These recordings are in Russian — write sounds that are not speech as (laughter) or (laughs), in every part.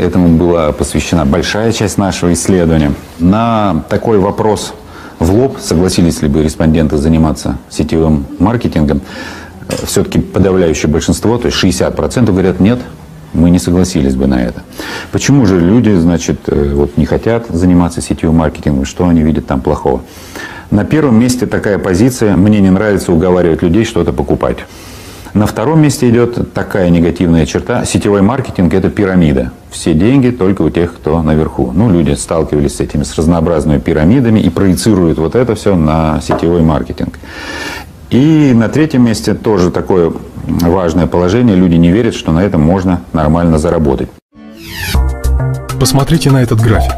Этому была посвящена большая часть нашего исследования. На такой вопрос в лоб, согласились ли бы респонденты заниматься сетевым маркетингом, все-таки подавляющее большинство, то есть 60% говорят нет, мы не согласились бы на это. Почему же люди, значит, э, вот не хотят заниматься сетевым маркетингом, что они видят там плохого? На первом месте такая позиция «мне не нравится уговаривать людей что-то покупать». На втором месте идет такая негативная черта. Сетевой маркетинг – это пирамида. Все деньги только у тех, кто наверху. Ну, люди сталкивались с этими, с разнообразными пирамидами и проецируют вот это все на сетевой маркетинг. И на третьем месте тоже такое важное положение. Люди не верят, что на этом можно нормально заработать. Посмотрите на этот график.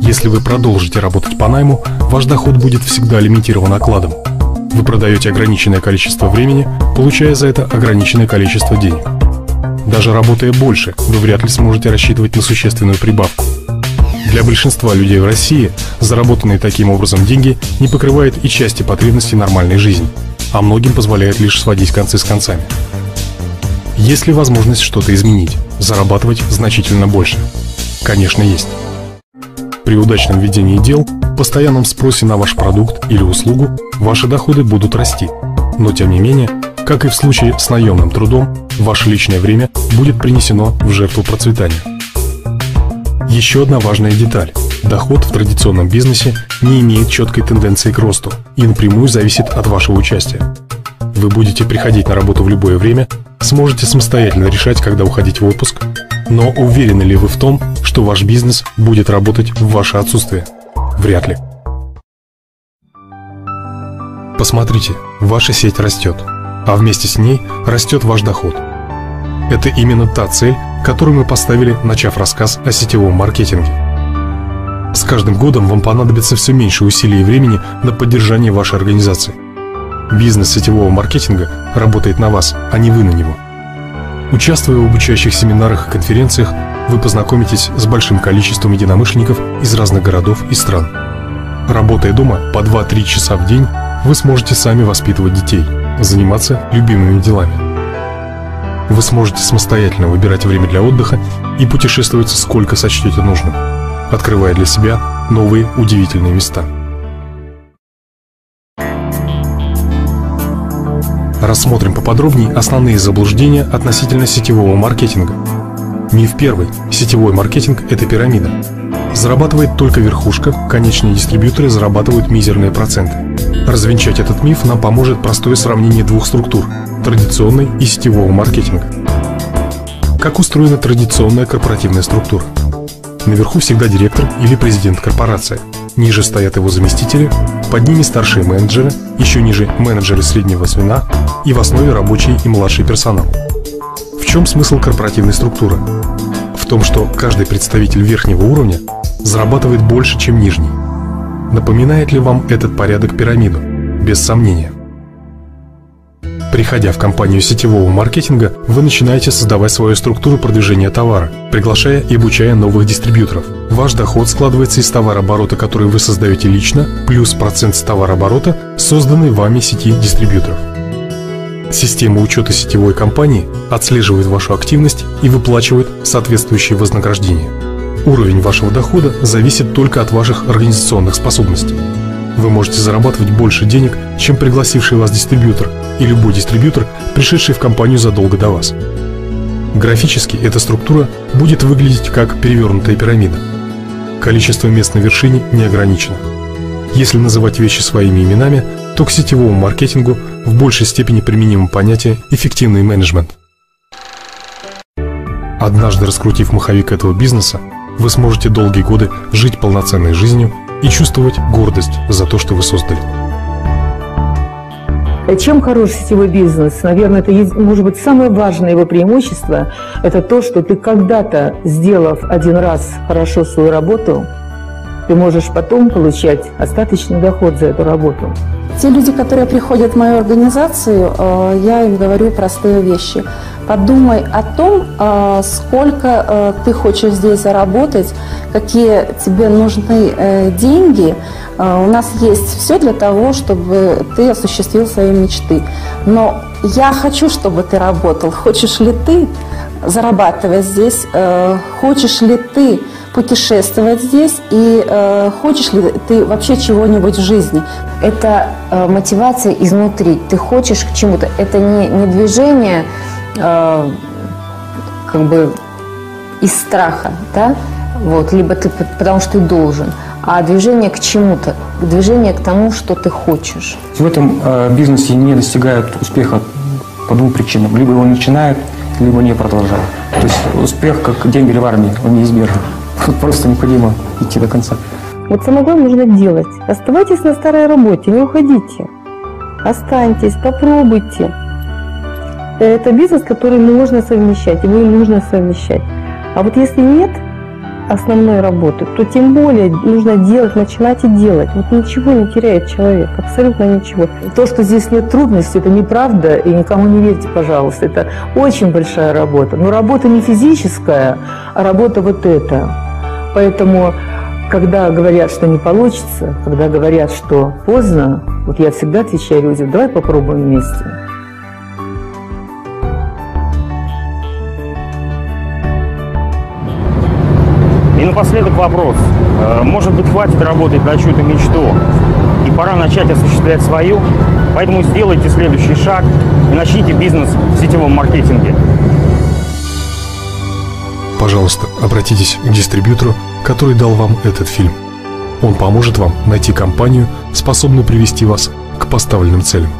Если вы продолжите работать по найму, ваш доход будет всегда лимитирован окладом. Вы продаете ограниченное количество времени, получая за это ограниченное количество денег. Даже работая больше, вы вряд ли сможете рассчитывать на существенную прибавку. Для большинства людей в России заработанные таким образом деньги не покрывают и части потребностей нормальной жизни, а многим позволяют лишь сводить концы с концами. Есть ли возможность что-то изменить, зарабатывать значительно больше? Конечно, есть. При удачном ведении дел, постоянном спросе на ваш продукт или услугу, ваши доходы будут расти. Но тем не менее, как и в случае с наемным трудом, ваше личное время будет принесено в жертву процветания. Еще одна важная деталь. Доход в традиционном бизнесе не имеет четкой тенденции к росту и напрямую зависит от вашего участия. Вы будете приходить на работу в любое время, сможете самостоятельно решать, когда уходить в отпуск, но уверены ли вы в том, что ваш бизнес будет работать в ваше отсутствие? Вряд ли. Посмотрите, ваша сеть растет, а вместе с ней растет ваш доход. Это именно та цель, которую мы поставили, начав рассказ о сетевом маркетинге. С каждым годом вам понадобится все меньше усилий и времени на поддержание вашей организации. Бизнес сетевого маркетинга работает на вас, а не вы на него. Участвуя в обучающих семинарах и конференциях, вы познакомитесь с большим количеством единомышленников из разных городов и стран. Работая дома по 2-3 часа в день, вы сможете сами воспитывать детей, заниматься любимыми делами вы сможете самостоятельно выбирать время для отдыха и путешествовать сколько сочтете нужным, открывая для себя новые удивительные места. Рассмотрим поподробнее основные заблуждения относительно сетевого маркетинга. Миф первый. Сетевой маркетинг – это пирамида. Зарабатывает только верхушка, конечные дистрибьюторы зарабатывают мизерные проценты. Развенчать этот миф нам поможет простое сравнение двух структур – традиционной и сетевого маркетинга. Как устроена традиционная корпоративная структура? Наверху всегда директор или президент корпорации. Ниже стоят его заместители, под ними старшие менеджеры, еще ниже менеджеры среднего звена и в основе рабочий и младший персонал. В чем смысл корпоративной структуры? В том, что каждый представитель верхнего уровня зарабатывает больше, чем нижний. Напоминает ли вам этот порядок пирамиду? Без сомнения. Приходя в компанию сетевого маркетинга, вы начинаете создавать свою структуру продвижения товара, приглашая и обучая новых дистрибьюторов. Ваш доход складывается из товарооборота, который вы создаете лично, плюс процент с товарооборота, созданный вами сети дистрибьюторов. Система учета сетевой компании отслеживает вашу активность и выплачивает соответствующие вознаграждения. Уровень вашего дохода зависит только от ваших организационных способностей. Вы можете зарабатывать больше денег, чем пригласивший вас дистрибьютор и любой дистрибьютор, пришедший в компанию задолго до вас. Графически эта структура будет выглядеть как перевернутая пирамида. Количество мест на вершине не ограничено. Если называть вещи своими именами, то к сетевому маркетингу в большей степени применимо понятие «эффективный менеджмент». Однажды раскрутив маховик этого бизнеса, вы сможете долгие годы жить полноценной жизнью и чувствовать гордость за то, что вы создали. Чем хорош сетевой бизнес? Наверное, это может быть самое важное его преимущество. Это то, что ты когда-то, сделав один раз хорошо свою работу, ты можешь потом получать остаточный доход за эту работу. Те люди, которые приходят в мою организацию, э, я им говорю простые вещи. Подумай о том, э, сколько э, ты хочешь здесь заработать, какие тебе нужны деньги. У нас есть все для того, чтобы ты осуществил свои мечты. Но я хочу, чтобы ты работал. Хочешь ли ты? зарабатывать здесь, хочешь ли ты путешествовать здесь и э, хочешь ли ты вообще чего-нибудь в жизни. Это э, мотивация изнутри. Ты хочешь к чему-то. Это не, не движение э, как бы из страха, да, вот, либо ты потому что ты должен, а движение к чему-то, движение к тому, что ты хочешь. В этом э, бизнесе не достигают успеха по двум причинам. Либо его начинают, либо не продолжают. То есть успех, как дембель в армии, он неизбежен. (laughs) Просто необходимо идти до конца. Вот самое главное нужно делать. Оставайтесь на старой работе, не уходите. Останьтесь, попробуйте. Это бизнес, который можно совмещать, его нужно совмещать. А вот если нет основной работы, то тем более нужно делать, начинать и делать. Вот ничего не теряет человек, абсолютно ничего. То, что здесь нет трудностей, это неправда, и никому не верьте, пожалуйста. Это очень большая работа. Но работа не физическая, а работа вот эта. Поэтому, когда говорят, что не получится, когда говорят, что поздно, вот я всегда отвечаю людям, давай попробуем вместе. И напоследок вопрос. Э, может быть, хватит работать на чью-то мечту, и пора начать осуществлять свою? Поэтому сделайте следующий шаг и начните бизнес в сетевом маркетинге. Пожалуйста, обратитесь к дистрибьютору, который дал вам этот фильм. Он поможет вам найти компанию, способную привести вас к поставленным целям.